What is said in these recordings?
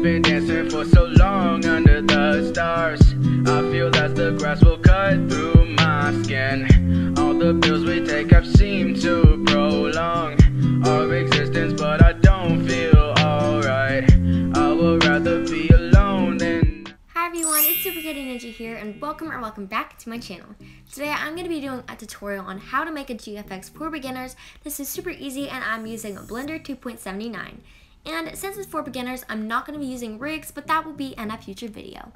We've been dancing for so long under the stars. I feel that the grass will cut through my skin. All the pills we take have seemed to prolong our existence, but I don't feel alright. I would rather be alone than. Hi everyone, it's Super Kitty Ninja here, and welcome or welcome back to my channel. Today I'm going to be doing a tutorial on how to make a GFX for beginners. This is super easy and I'm using Blender 2.79. And since it's for beginners, I'm not going to be using rigs, but that will be in a future video.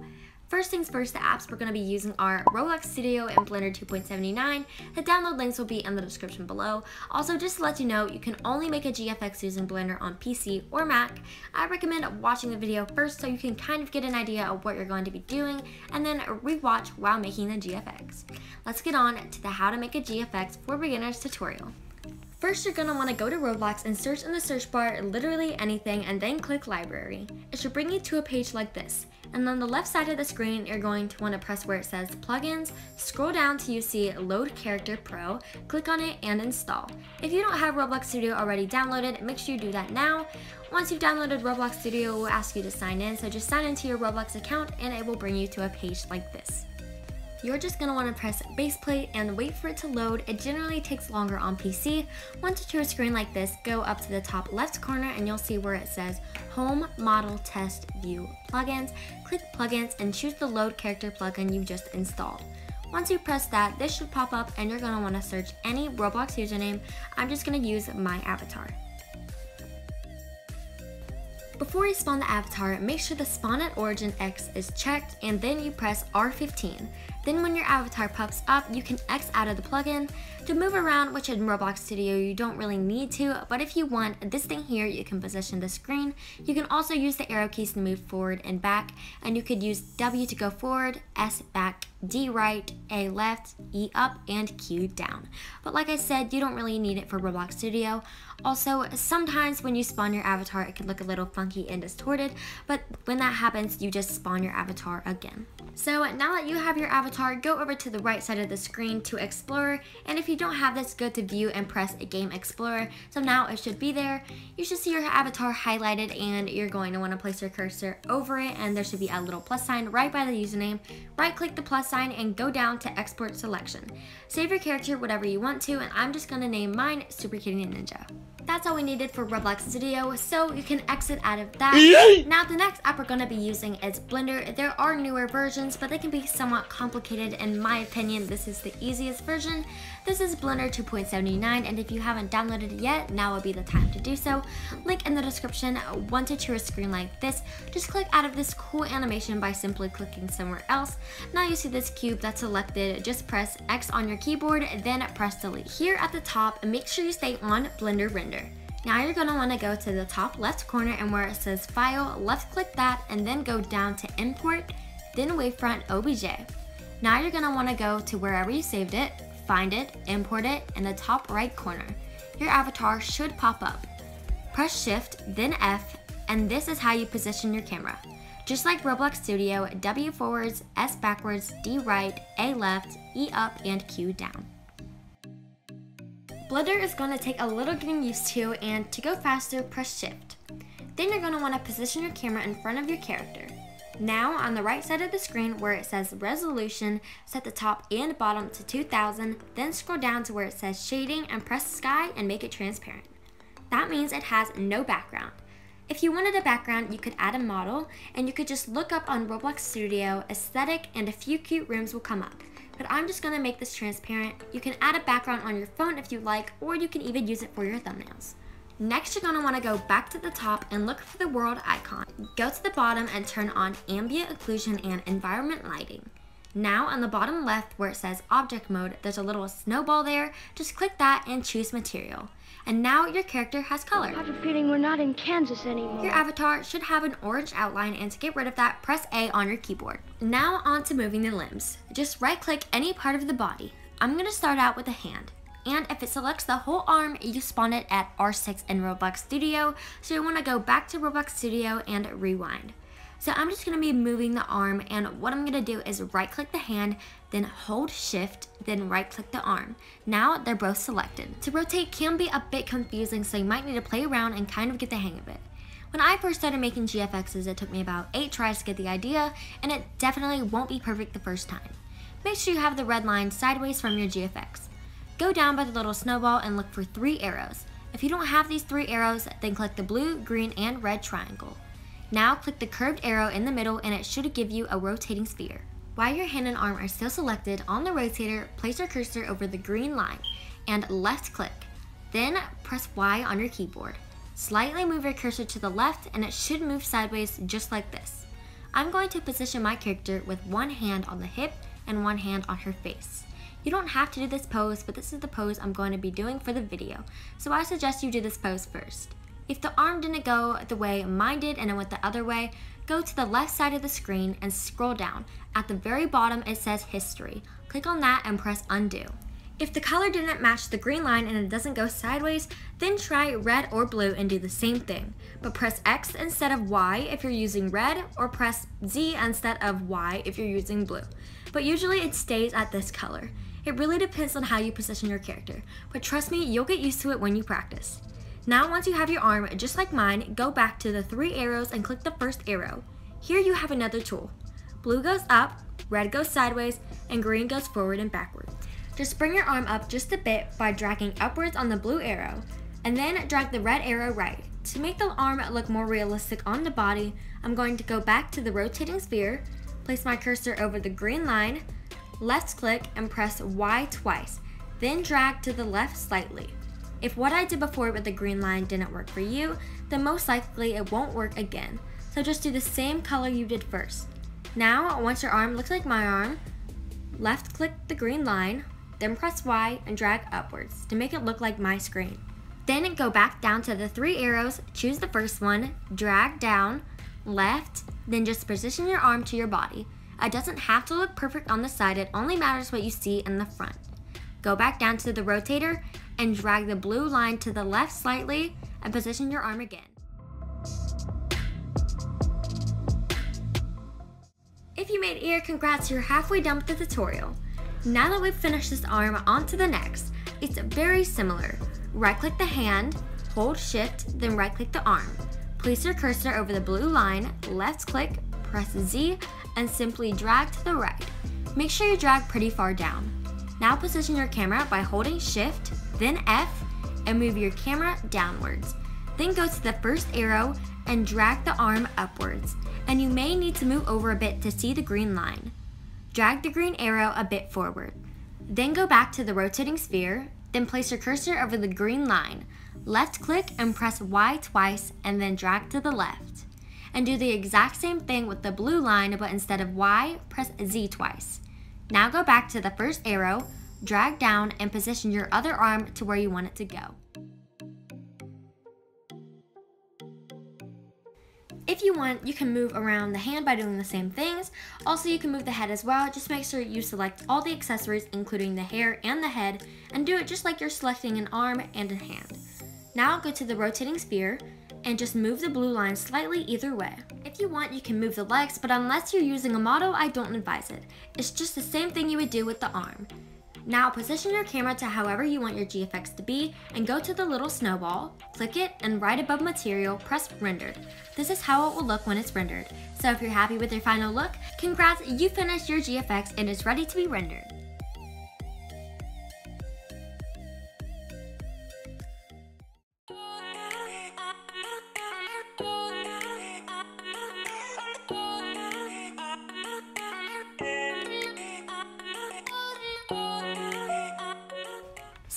First things first, the apps we're going to be using are Roblox Studio and Blender 2.79. The download links will be in the description below. Also, just to let you know, you can only make a GFX using Blender on PC or Mac. I recommend watching the video first so you can kind of get an idea of what you're going to be doing and then rewatch while making the GFX. Let's get on to the how to make a GFX for beginners tutorial. First, you're going to want to go to Roblox and search in the search bar literally anything and then click library. It should bring you to a page like this. And on the left side of the screen, you're going to want to press where it says plugins, scroll down till you see load character pro, click on it and install. If you don't have Roblox Studio already downloaded, make sure you do that now. Once you've downloaded Roblox Studio, it will ask you to sign in, so just sign into your Roblox account and it will bring you to a page like this you're just want to press base plate and wait for it to load. It generally takes longer on PC. Once to a screen like this, go up to the top left corner and you'll see where it says Home Model Test View Plugins. Click Plugins and choose the load character plugin you just installed. Once you press that, this should pop up and you're want to search any Roblox username. I'm just to use my avatar. Before you spawn the avatar, make sure the spawn at origin X is checked and then you press R15. Then when your avatar pops up, you can X out of the plugin. To move around, which in Roblox Studio you don't really need to, but if you want this thing here, you can position the screen. You can also use the arrow keys to move forward and back, and you could use W to go forward, S back, D right, A left, E up, and Q down. But like I said, you don't really need it for Roblox Studio. Also, sometimes when you spawn your avatar, it can look a little funky and distorted, but when that happens, you just spawn your avatar again. So now that you have your avatar, go over to the right side of the screen to Explorer, and if you don't have this, go to View and press Game Explorer. So now it should be there. You should see your avatar highlighted, and you're going to want to place your cursor over it, and there should be a little plus sign right by the username. Right click the plus sign and go down to Export Selection. Save your character whatever you want to, and I'm just to name mine Super Kitty Ninja. That's all we needed for Roblox Studio, so you can exit out of that. now the next app we're going to be using is Blender. There are newer versions, but they can be somewhat complicated. In my opinion, this is the easiest version. This is Blender 2.79, and if you haven't downloaded it yet, now would be the time to do so. Link in the description. Once it's your screen like this, just click out of this cool animation by simply clicking somewhere else. Now you see this cube that's selected, just press X on your keyboard, then press delete. Here at the top, make sure you stay on Blender Render. Now you're going to want to go to the top left corner and where it says File, left click that and then go down to Import, then Wavefront OBJ. Now you're going to want to go to wherever you saved it, find it, import it in the top right corner. Your avatar should pop up. Press Shift, then F, and this is how you position your camera. Just like Roblox Studio, W forwards, S backwards, D right, A left, E up, and Q down. Blender is going to take a little getting used to and to go faster, press shift. Then you're going to want to position your camera in front of your character. Now on the right side of the screen where it says resolution, set the top and bottom to 2000, then scroll down to where it says shading and press sky and make it transparent. That means it has no background. If you wanted a background, you could add a model and you could just look up on Roblox Studio, aesthetic, and a few cute rooms will come up but I'm just gonna make this transparent. You can add a background on your phone if you like, or you can even use it for your thumbnails. Next, you're gonna wanna go back to the top and look for the world icon. Go to the bottom and turn on ambient occlusion and environment lighting. Now on the bottom left where it says object mode, there's a little snowball there. Just click that and choose material. And now your character has color. I have a feeling we're not in Kansas anymore. Your avatar should have an orange outline and to get rid of that, press A on your keyboard. Now on to moving the limbs. Just right click any part of the body. I'm gonna start out with the hand. And if it selects the whole arm, you spawn it at R6 in Roblox Studio. So you wanna go back to Roblox Studio and rewind. So I'm just gonna be moving the arm and what I'm gonna do is right click the hand, then hold shift, then right click the arm. Now they're both selected. To rotate can be a bit confusing so you might need to play around and kind of get the hang of it. When I first started making GFXs, it took me about 8 tries to get the idea, and it definitely won't be perfect the first time. Make sure you have the red line sideways from your GFX. Go down by the little snowball and look for 3 arrows. If you don't have these 3 arrows, then click the blue, green, and red triangle. Now click the curved arrow in the middle and it should give you a rotating sphere. While your hand and arm are still selected, on the rotator, place your cursor over the green line and left click. Then press Y on your keyboard. Slightly move your cursor to the left and it should move sideways just like this. I'm going to position my character with one hand on the hip and one hand on her face. You don't have to do this pose, but this is the pose I'm going to be doing for the video, so I suggest you do this pose first. If the arm didn't go the way mine did and it went the other way, go to the left side of the screen and scroll down. At the very bottom it says history. Click on that and press undo. If the color didn't match the green line and it doesn't go sideways, then try red or blue and do the same thing. But press X instead of Y if you're using red, or press Z instead of Y if you're using blue. But usually it stays at this color. It really depends on how you position your character, but trust me, you'll get used to it when you practice. Now once you have your arm, just like mine, go back to the three arrows and click the first arrow. Here you have another tool. Blue goes up, red goes sideways, and green goes forward and backward. Just bring your arm up just a bit by dragging upwards on the blue arrow, and then drag the red arrow right. To make the arm look more realistic on the body, I'm going to go back to the rotating sphere, place my cursor over the green line, left click and press Y twice, then drag to the left slightly. If what I did before with the green line didn't work for you, then most likely it won't work again. So just do the same color you did first. Now, once your arm looks like my arm, left click the green line, then press Y and drag upwards to make it look like my screen. Then go back down to the three arrows, choose the first one, drag down, left, then just position your arm to your body. It doesn't have to look perfect on the side, it only matters what you see in the front. Go back down to the rotator and drag the blue line to the left slightly and position your arm again. If you made ear, congrats, you're halfway done with the tutorial. Now that we've finished this arm, on to the next. It's very similar. Right click the hand, hold shift, then right click the arm. Place your cursor over the blue line, left click, press Z, and simply drag to the right. Make sure you drag pretty far down. Now position your camera by holding shift, then F, and move your camera downwards. Then go to the first arrow and drag the arm upwards, and you may need to move over a bit to see the green line. Drag the green arrow a bit forward. Then go back to the rotating sphere, then place your cursor over the green line. Left click and press Y twice and then drag to the left. And do the exact same thing with the blue line, but instead of Y, press Z twice. Now go back to the first arrow, drag down and position your other arm to where you want it to go. If you want, you can move around the hand by doing the same things. Also, you can move the head as well. Just make sure you select all the accessories, including the hair and the head, and do it just like you're selecting an arm and a hand. Now go to the rotating sphere and just move the blue line slightly either way. If you want, you can move the legs, but unless you're using a model, I don't advise it. It's just the same thing you would do with the arm. Now position your camera to however you want your GFX to be and go to the little snowball, click it, and right above material, press rendered. This is how it will look when it's rendered. So if you're happy with your final look, congrats, you finished your GFX and it's ready to be rendered.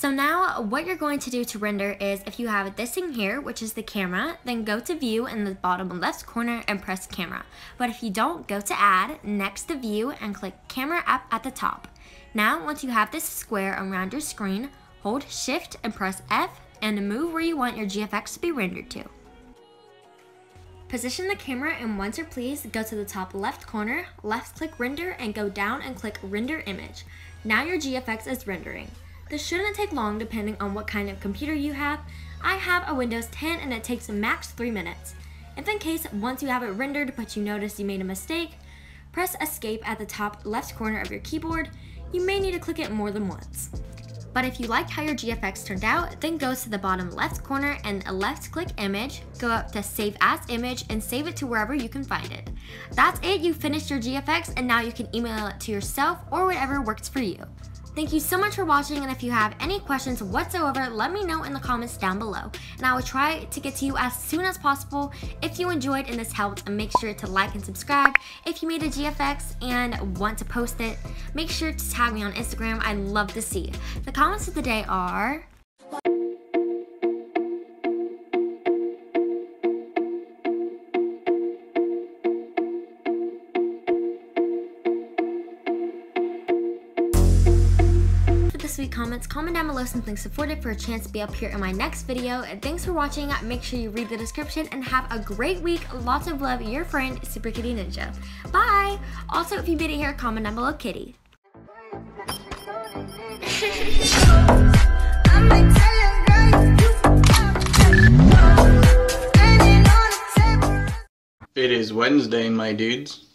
So now what you're going to do to render is if you have this thing here, which is the camera, then go to view in the bottom left corner and press camera. But if you don't, go to add, next to view and click camera app at the top. Now once you have this square around your screen, hold shift and press F and move where you want your GFX to be rendered to. Position the camera and once you're pleased, go to the top left corner, left click render and go down and click render image. Now your GFX is rendering. This shouldn't take long depending on what kind of computer you have. I have a Windows 10 and it takes max 3 minutes. If in case once you have it rendered but you notice you made a mistake, press escape at the top left corner of your keyboard. You may need to click it more than once. But if you liked how your GFX turned out, then go to the bottom left corner and left click image, go up to save as image and save it to wherever you can find it. That's it, you finished your GFX and now you can email it to yourself or whatever works for you. Thank you so much for watching and if you have any questions whatsoever, let me know in the comments down below and I will try to get to you as soon as possible. If you enjoyed and this helped, make sure to like and subscribe. If you made a GFX and want to post it, make sure to tag me on Instagram. I love to see. The comments of the day are... comments, comment down below something supportive for a chance to be up here in my next video. And thanks for watching. Make sure you read the description and have a great week. Lots of love, your friend, Super Kitty Ninja. Bye! Also, if you made it here, comment down below kitty. It is Wednesday, my dudes.